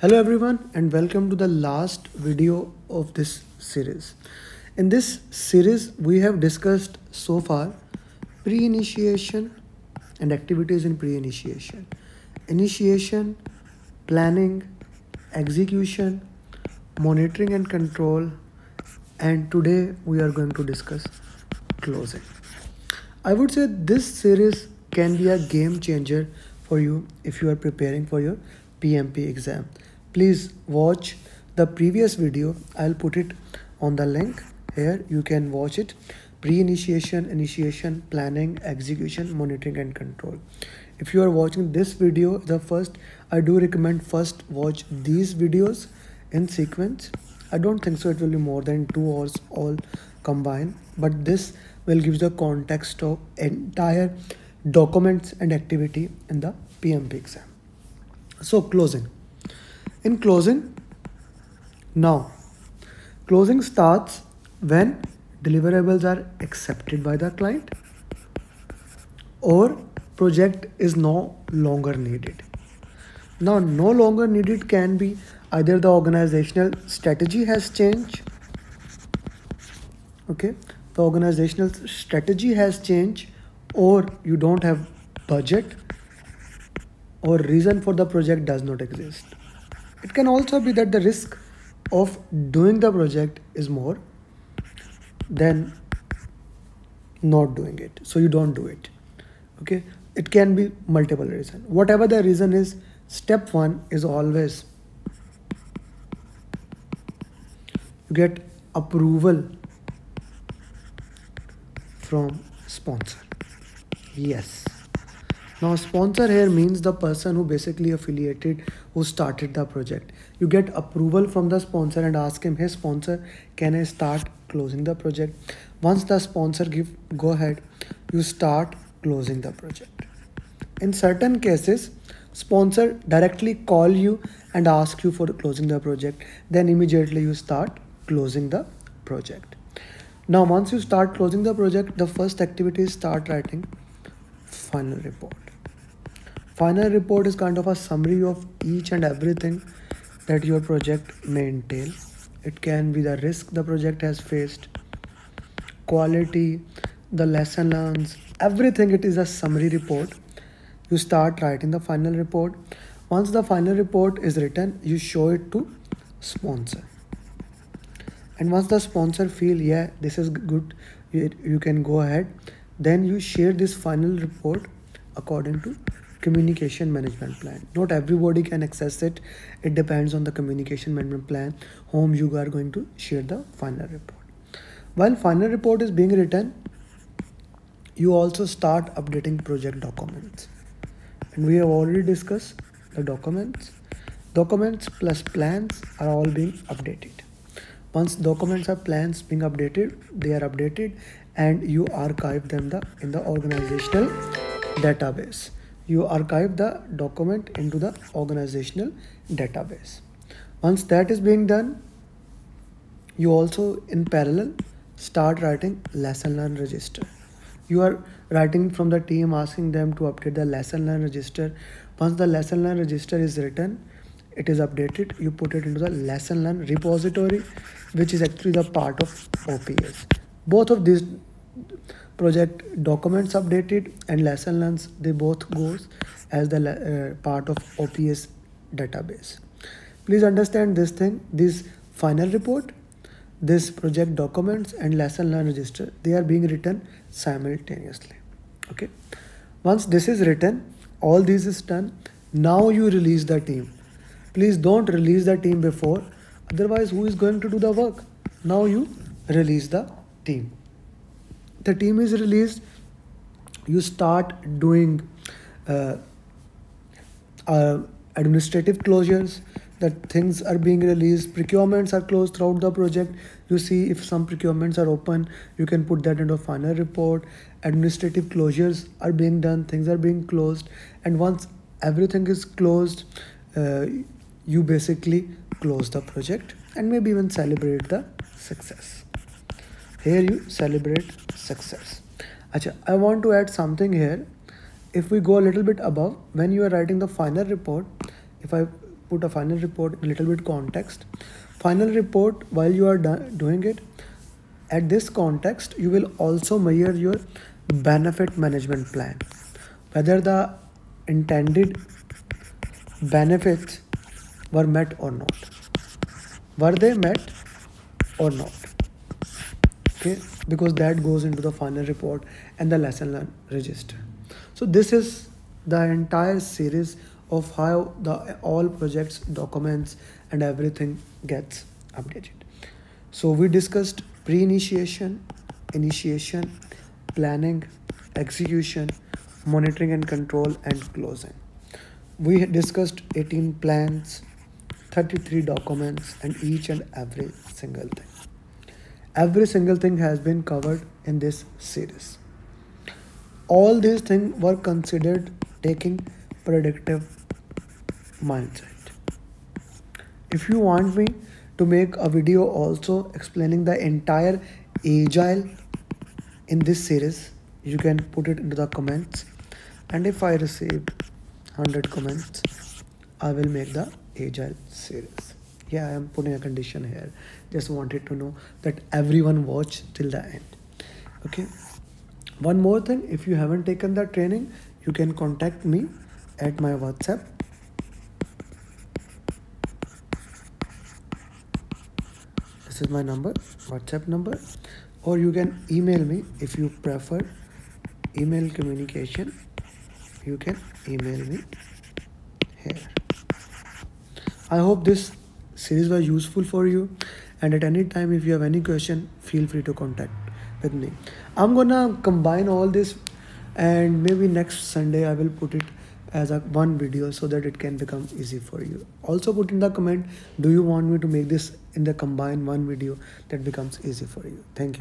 Hello everyone and welcome to the last video of this series. In this series we have discussed so far pre-initiation and activities in pre-initiation, initiation, planning, execution, monitoring and control and today we are going to discuss closing. I would say this series can be a game changer for you if you are preparing for your PMP exam. Please watch the previous video. I'll put it on the link here. You can watch it. Pre-initiation initiation planning execution monitoring and control. If you are watching this video the first i do recommend first watch these videos in sequence. I don't think so it will be more than two hours all combined but this will give the context of entire documents and activity in the pmp exam so closing. In closing now closing starts when deliverables are accepted by the client or project is no longer needed. Now no longer needed can be either the organizational strategy has changed okay the organizational strategy has changed or you don't have budget or reason for the project does not exist it can also be that the risk of doing the project is more than not doing it. So you don't do it. Okay. It can be multiple reasons. Whatever the reason is, step one is always you get approval from sponsor. Yes. Now sponsor here means the person who basically affiliated who started the project. You get approval from the sponsor and ask him, hey sponsor, can I start closing the project? Once the sponsor give go ahead, you start closing the project. In certain cases, sponsor directly call you and ask you for closing the project. Then immediately you start closing the project. Now once you start closing the project, the first activity is start writing final report. Final report is kind of a summary of each and everything that your project may entail. It can be the risk the project has faced, quality, the lesson learned, everything. It is a summary report. You start writing the final report. Once the final report is written, you show it to sponsor. And once the sponsor feel, yeah, this is good, you, you can go ahead. Then you share this final report according to communication management plan. Not everybody can access it. It depends on the communication management plan. Whom you are going to share the final report. While final report is being written you also start updating project documents. And we have already discussed the documents. Documents plus plans are all being updated. Once documents are plans being updated they are updated and you archive them the in the organizational database you archive the document into the organizational database. Once that is being done, you also in parallel start writing lesson learn register. You are writing from the team asking them to update the lesson learn register. Once the lesson learn register is written, it is updated. You put it into the lesson learn repository, which is actually the part of OPS. Both of these project documents updated and lesson learns they both goes as the uh, part of OPS database. Please understand this thing, this final report, this project documents and lesson learn register, they are being written simultaneously. Okay. Once this is written, all this is done. Now you release the team. Please don't release the team before. Otherwise, who is going to do the work? Now you release the team the team is released you start doing uh, uh, administrative closures that things are being released procurements are closed throughout the project. You see if some procurements are open you can put that into a final report. Administrative closures are being done things are being closed and once everything is closed uh, you basically close the project and maybe even celebrate the success. Here you celebrate success. Achha, I want to add something here. If we go a little bit above when you are writing the final report if I put a final report a little bit context final report while you are doing it at this context you will also measure your benefit management plan. Whether the intended benefits were met or not. Were they met or not okay? Because that goes into the final report and the lesson learned register. So this is the entire series of how the all projects documents and everything gets updated. So we discussed pre-initiation initiation planning execution monitoring and control and closing. We discussed 18 plans 33 documents and each and every single thing every single thing has been covered in this series. All these things were considered taking predictive mindset. If you want me to make a video also explaining the entire agile in this series you can put it into the comments. And if i receive 100 comments i will make the agile series yeah i am putting a condition here. Just wanted to know that everyone watch till the end. Okay? One more thing if you haven't taken the training you can contact me at my whatsapp. This is my number whatsapp number. Or you can email me if you prefer email communication. You can email me here. I hope this series was useful for you and at any time if you have any question feel free to contact with me. I'm gonna combine all this and maybe next sunday i will put it as a one video so that it can become easy for you. Also put in the comment do you want me to make this in the combined one video? That becomes easy for you. Thank you